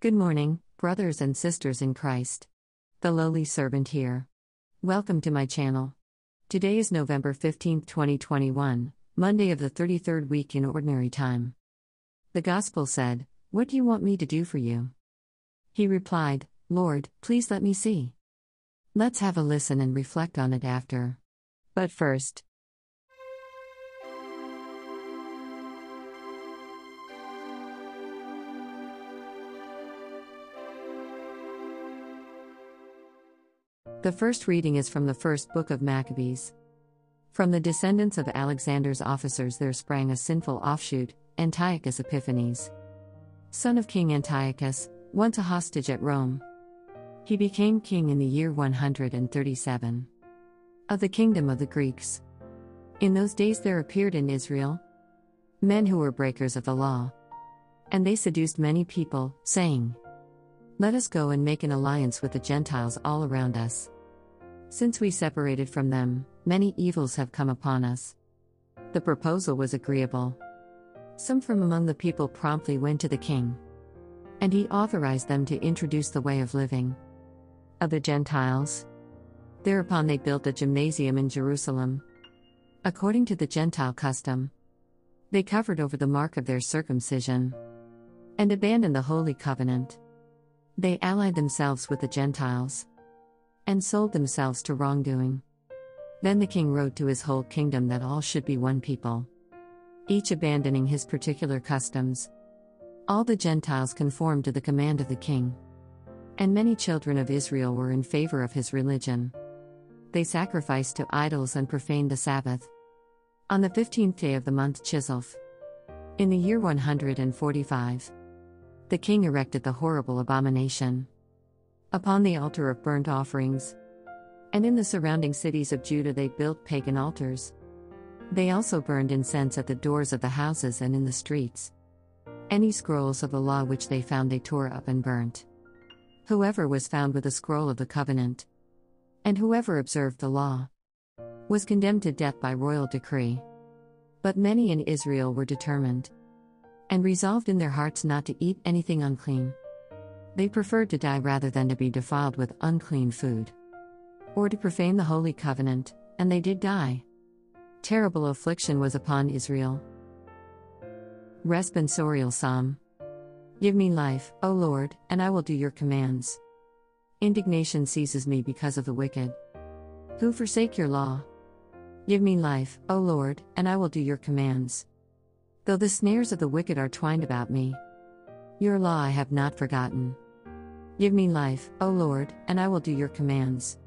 Good morning, brothers and sisters in Christ. The lowly servant here. Welcome to my channel. Today is November 15, 2021, Monday of the 33rd week in Ordinary Time. The Gospel said, What do you want me to do for you? He replied, Lord, please let me see. Let's have a listen and reflect on it after. But first, The first reading is from the first book of Maccabees. From the descendants of Alexander's officers there sprang a sinful offshoot, Antiochus Epiphanes. Son of King Antiochus, once a hostage at Rome. He became king in the year 137 of the kingdom of the Greeks. In those days there appeared in Israel men who were breakers of the law. And they seduced many people, saying, let us go and make an alliance with the Gentiles all around us. Since we separated from them, many evils have come upon us. The proposal was agreeable. Some from among the people promptly went to the king. And he authorized them to introduce the way of living of the Gentiles. Thereupon they built a gymnasium in Jerusalem. According to the Gentile custom, they covered over the mark of their circumcision and abandoned the Holy Covenant. They allied themselves with the Gentiles and sold themselves to wrongdoing. Then the king wrote to his whole kingdom that all should be one people, each abandoning his particular customs. All the Gentiles conformed to the command of the king. And many children of Israel were in favor of his religion. They sacrificed to idols and profaned the Sabbath. On the fifteenth day of the month Chislev, in the year 145, the king erected the horrible abomination upon the altar of burnt offerings. And in the surrounding cities of Judah they built pagan altars. They also burned incense at the doors of the houses and in the streets. Any scrolls of the law which they found they tore up and burnt. Whoever was found with a scroll of the covenant, and whoever observed the law, was condemned to death by royal decree. But many in Israel were determined and resolved in their hearts not to eat anything unclean. They preferred to die rather than to be defiled with unclean food. Or to profane the Holy Covenant, and they did die. Terrible affliction was upon Israel. Responsorial Psalm Give me life, O Lord, and I will do your commands. Indignation seizes me because of the wicked. Who forsake your law? Give me life, O Lord, and I will do your commands. Though the snares of the wicked are twined about me, your law I have not forgotten. Give me life, O Lord, and I will do your commands.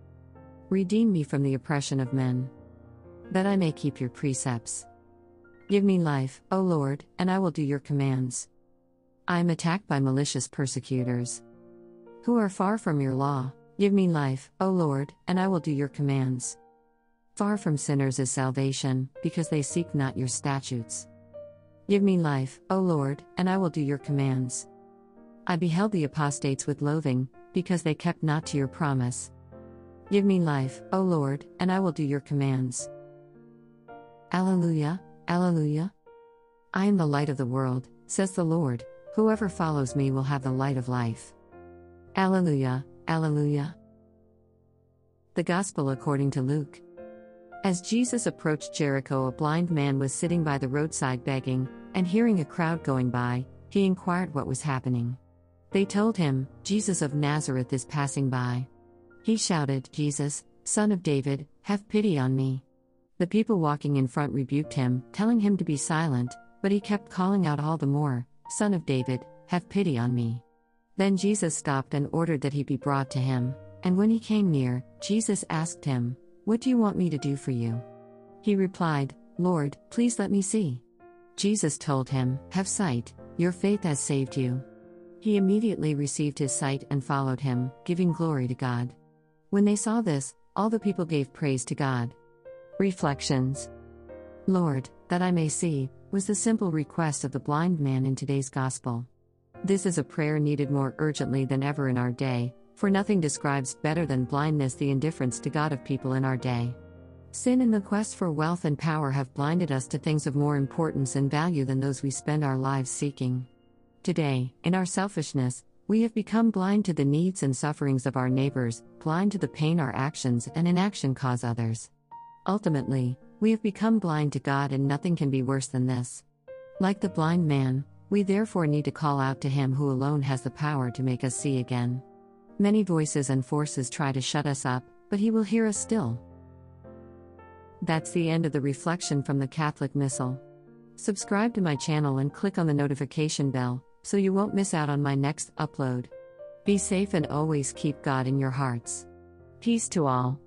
Redeem me from the oppression of men, that I may keep your precepts. Give me life, O Lord, and I will do your commands. I am attacked by malicious persecutors, who are far from your law. Give me life, O Lord, and I will do your commands. Far from sinners is salvation, because they seek not your statutes. Give me life, O Lord, and I will do your commands. I beheld the apostates with loathing, because they kept not to your promise. Give me life, O Lord, and I will do your commands. Alleluia, Alleluia. I am the light of the world, says the Lord, whoever follows me will have the light of life. Alleluia, Alleluia. The Gospel according to Luke. As Jesus approached Jericho, a blind man was sitting by the roadside begging, and hearing a crowd going by, he inquired what was happening. They told him, Jesus of Nazareth is passing by. He shouted, Jesus, Son of David, have pity on me. The people walking in front rebuked him, telling him to be silent, but he kept calling out all the more, Son of David, have pity on me. Then Jesus stopped and ordered that he be brought to him, and when he came near, Jesus asked him, what do you want me to do for you? He replied, Lord, please let me see. Jesus told him, Have sight, your faith has saved you. He immediately received his sight and followed him, giving glory to God. When they saw this, all the people gave praise to God. Reflections Lord, that I may see, was the simple request of the blind man in today's gospel. This is a prayer needed more urgently than ever in our day, for nothing describes better than blindness the indifference to God of people in our day. Sin and the quest for wealth and power have blinded us to things of more importance and value than those we spend our lives seeking. Today, in our selfishness, We have become blind to the needs and sufferings of our neighbors, blind to the pain our actions and inaction cause others. Ultimately, we have become blind to God, and nothing can be worse than this. Like the blind man, we therefore need to call out to Him who alone has the power to make us see again. Many voices and forces try to shut us up, but He will hear us still. That's the end of the reflection from the Catholic Missal. Subscribe to my channel and click on the notification bell so you won't miss out on my next upload. Be safe and always keep God in your hearts. Peace to all.